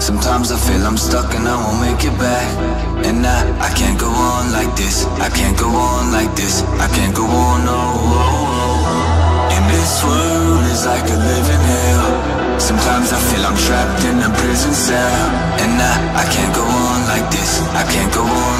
Sometimes I feel I'm stuck and I won't make it back. And I, I can't go on like this. I can't go on like this. I can't go on, no oh, oh. And this world is like a living hell. Sometimes I feel I'm trapped in a prison cell. And I, I can't go on like this. I can't go on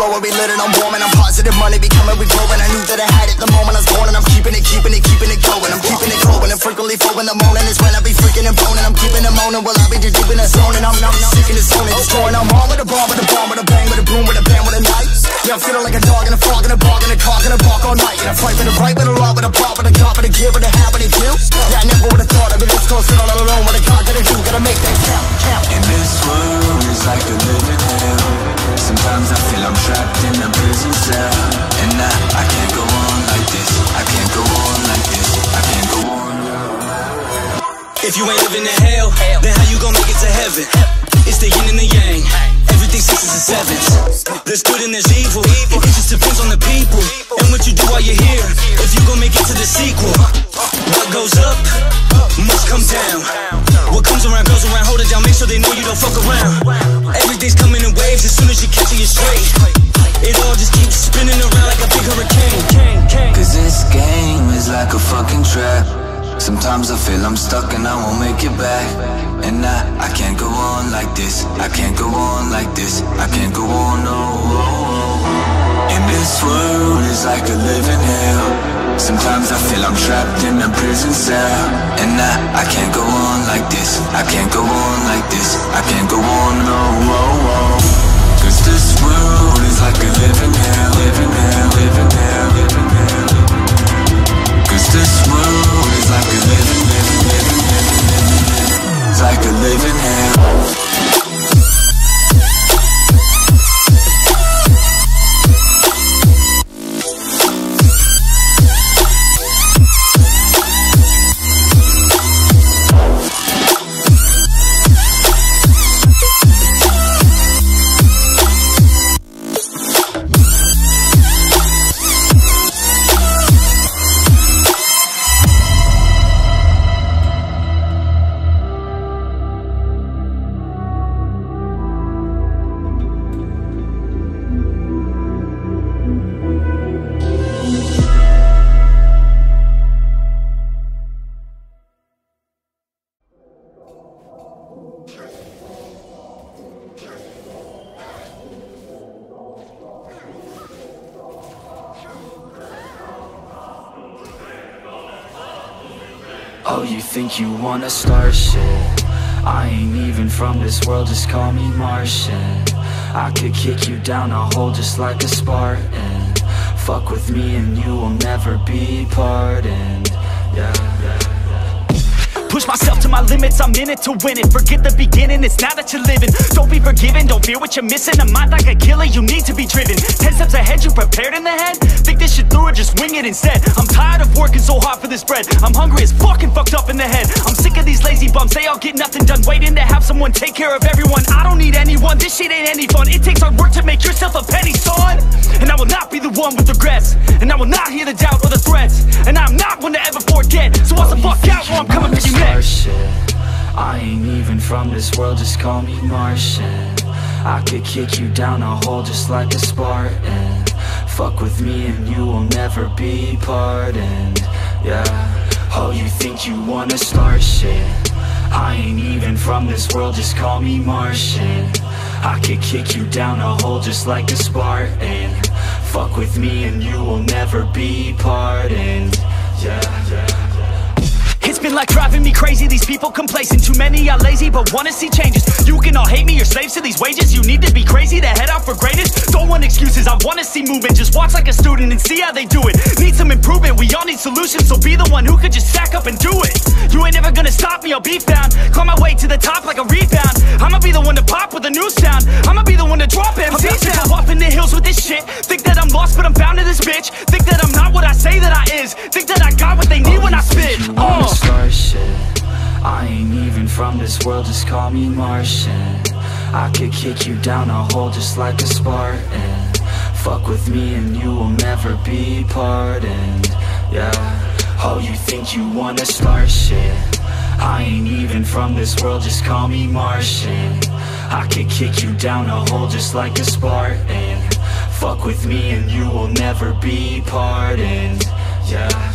ready to blow it, we lit it, I'm warm and I'm positive money be coming, we growing I knew that I had it the moment I was born and I'm keeping it, keeping it, keeping it going I'm keeping it growing and frequently flowing the morning is when I be freaking and boning I'm keeping it moaning while I be just deep in the zone and I'm, I'm sick in the zone and destroying I'm on with a bomb, with a bomb, with a bang, with a boom, with a bang, with a knife Yeah, I'm feeling like a dog in a fog, in a bog, in a cock, in a bark all night And I fight with a right, with a law, with a pop, with a cop, with a give, with a have, with a kill Yeah, I never would've thought I'd be this close, all alone What I got, gotta do, gotta make that count, If you ain't living in hell, then how you gon' make it to heaven? It's the yin and the yang, everything sixes and sevens. There's good and there's evil, it just depends on the people and what you do while you're here. If you gon' make it to the sequel, what goes up must come down. What comes around goes around, hold it down, make sure they know you don't fuck around. Sometimes I feel I'm stuck and I won't make it back. And I, I can't go on like this. I can't go on like this. I can't go on, no oh, oh. And this world is like a living hell. Sometimes I feel I'm trapped in a prison cell. And I, I can't go on like this. I can't go on like this. I can't go on, no oh. Oh, you think you wanna start shit? I ain't even from this world, just call me Martian. I could kick you down a hole just like a Spartan. Fuck with me and you will never be pardoned Yeah, Push myself to my limits, I'm in it to win it. Forget the beginning, it's now that you're living. Don't be forgiven, don't fear what you're missing. A mind like a killer, you need to be driven. Ten steps ahead, you prepared in the head? Think this shit through or just wing it instead. I'm tired of working so hard for this bread. I'm hungry as fucking fucked up in the head. I'm sick of these lazy bums, they all get nothing done. Waiting to have someone take care of everyone. I don't need anyone, this shit ain't any fun. It takes hard work to make yourself a penny, son. And I will not be the one with regrets. And I will not hear the doubt or the threats. And I'm not one to ever forget. So watch the fuck out? Or I'm coming for you start shit I ain't even from this world, just call me Martian I could kick you down a hole just like a Spartan. Fuck with me and you will never be pardoned. Yeah. Oh, you think you wanna start shit? I ain't even from this world, just call me Martian. I could kick you down a hole just like a Spartan. Fuck with me and you will never be pardoned. Yeah, yeah It's been like driving me crazy, these people complacent. Too many are lazy but wanna see changes. You can all hate me, you're slaves to these wages. You need to be crazy to head out for greatness. Don't want excuses, I wanna see movement. Just watch like a student and see how they do it. Need some improvement, we all need solutions. So be the one who could just stack up and do it. You ain't never gonna stop me, I'll be found Climb my way to the top like a rebound. I'ma be the one to pop with a new sound. I'ma be the one to drop down. I'm off in the hills with this shit. Think that I'm lost but I'm bound to this bitch. Think that I'm not what I say that I is. Think that I got what they need when I spit. You I ain't even from this world, just call me Martian. I could kick you down a hole just like a Spartan. Fuck with me and you will never be pardoned. Yeah Oh, you think you wanna start shit? I ain't even from this world, just call me Martian. I could kick you down a hole just like a Spartan. Fuck with me and you will never be pardoned. Yeah